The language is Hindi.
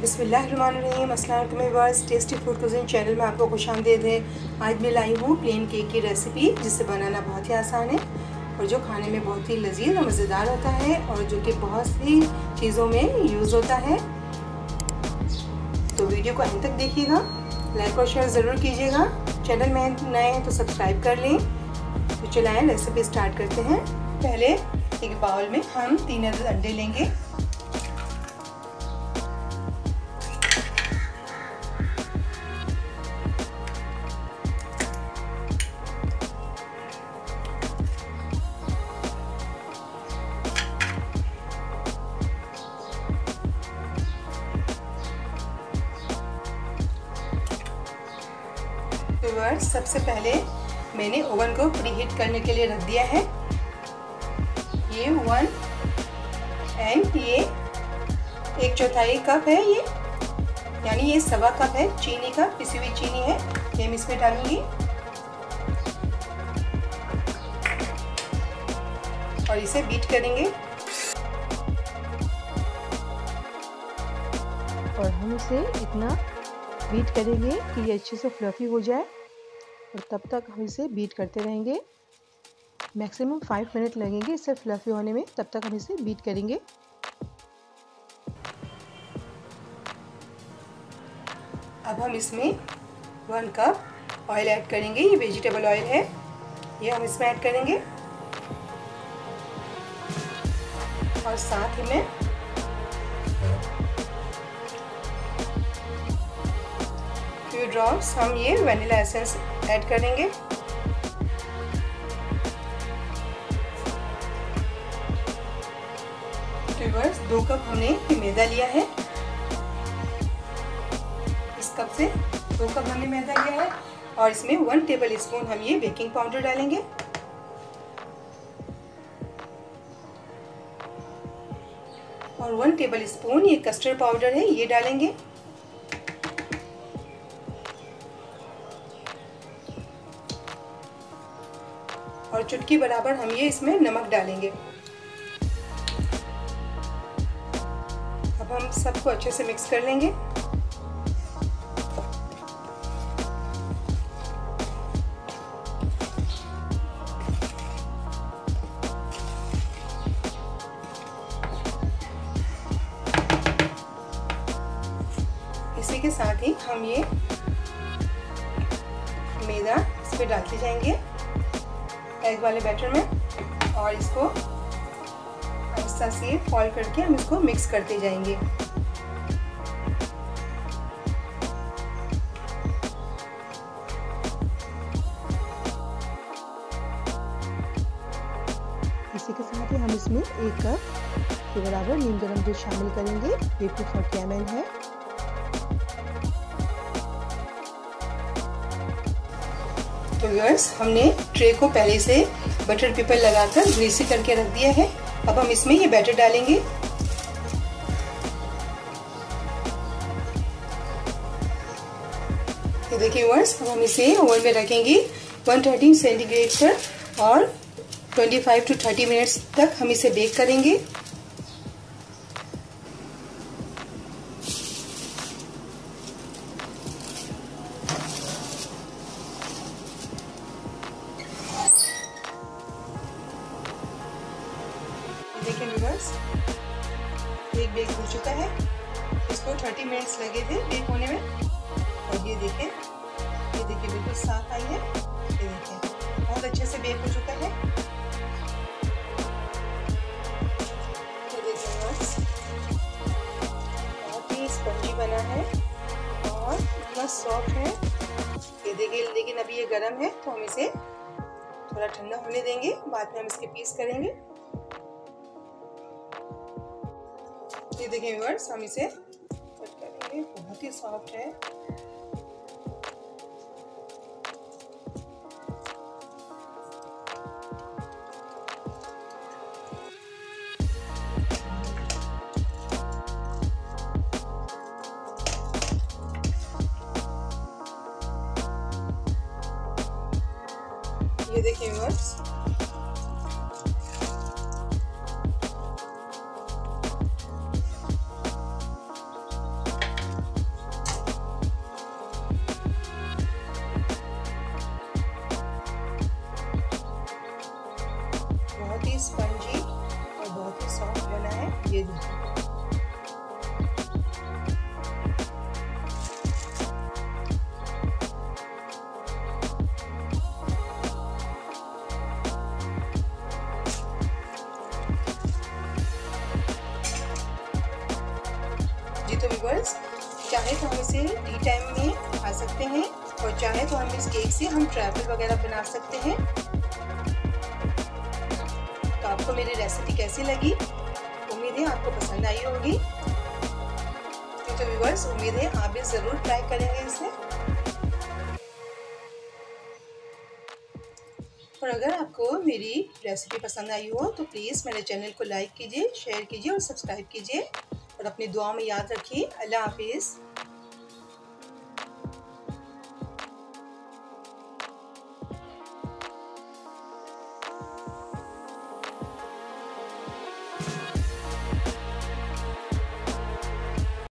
अस्सलाम वालेकुम टेस्टी फ़ूड कुजिन चैनल में आपको खुश आमदेद है। आज मैं लाई हूँ प्लेन केक की रेसिपी जिसे बनाना बहुत ही आसान है और जो खाने में बहुत ही लजीज और मज़ेदार होता है और जो कि बहुत सी चीज़ों में यूज़ होता है। तो वीडियो को अंत तक देखिएगा। लाइक और शेयर ज़रूर कीजिएगा। चैनल में नए हैं तो सब्सक्राइब कर लें। तो चलाएँ रेसिपी स्टार्ट करते हैं। पहले एक बाउल में हम तीन अंडे लेंगे। व्यूअर्स सबसे पहले मैंने ओवन को प्री हीट करने के लिए रख दिया है। ये वन एंड ये एक चौथाई कप है ये। यानी ये सवा कप है, चीनी का, पिसी हुई चीनी है। ये हम इसमें डालूँगी। और इसे बीट करेंगे। और हम इसे इतना बीट करेंगे कि ये अच्छे से फ्लफ़ी हो जाए। और तब तक हम इसे बीट करते रहेंगे। मैक्सिमम फाइव मिनट लगेंगे इसे फ्लफ़ी होने में। तब तक हम इसे बीट करेंगे। अब हम इसमें वन कप ऑयल ऐड करेंगे। ये वेजिटेबल ऑयल है। ये हम इसमें ऐड करेंगे। और साथ ही में ड्रॉप्स हम ये वनीला एसेंस ऐड करेंगे। रिवर्स दो कप हमने मैदा लिया है। इस कप से दो कप हमने मैदा लिया है और इसमें वन टेबल स्पून हम ये बेकिंग पाउडर डालेंगे। और वन टेबल स्पून ये कस्टर्ड पाउडर है, ये डालेंगे। और चुटकी बराबर हम ये इसमें नमक डालेंगे। अब हम सबको अच्छे से मिक्स कर लेंगे। इसी के साथ ही हम ये मैदा इस पर डालते जाएँगे। एग वाले बैटर में और इसको आहिस्ता से फॉल करके हम इसको मिक्स करते जाएँगे। इसी के साथ ही हम इसमें एक कप के बराबर नीम गर्म दूध शामिल करेंगे। ये टू फोर्टी एम है। तो व्यूअर्स हमने ट्रे को पहले से बटर पेपर लगाकर ग्रीसी करके रख दिया है। अब हम इसमें ये बैटर डालेंगे। तो देखिए व्यूअर्स अब हम इसे ओवन में रखेंगे। 130 सेंटीग्रेड पर और 25 टू 30 मिनट्स तक हम इसे बेक करेंगे। देखिए व्यूअर्स एक बेक हो चुका है। इसको 30 मिनट्स लगे थे बेक होने में। और ये देखें ये देखिए बिल्कुल साफ़ आई है। ये देखिए, बहुत अच्छे से बेक हो चुका है। ही स्पंजी बना है और इतना सॉफ्ट है। ये देखिए, लेकिन अभी ये गर्म है तो हम इसे थोड़ा ठंडा होने देंगे। बाद में हम इसके पीस करेंगे। ये देखिए व्यूअर्स हम इसे कट करेंगे। बहुत ही सॉफ्ट है। स्पंजी और बहुत ही सॉफ्ट बना है। ये देखिए। जी तो वीवर्स चाहे तो हम इसे टी टाइम में खा सकते हैं और चाहे तो हम इस केक से हम ट्रैवल वगैरह बना सकते हैं। आपको मेरी रेसिपी कैसी लगी? उम्मीद है आपको पसंद आई होगी। तो व्यूवर्स उम्मीद है आप भी ज़रूर ट्राई करेंगे इसे। और अगर आपको मेरी रेसिपी पसंद आई हो तो प्लीज़ मेरे चैनल को लाइक कीजिए शेयर कीजिए और सब्सक्राइब कीजिए। और अपनी दुआ में याद रखिए। अल्लाह हाफिज़।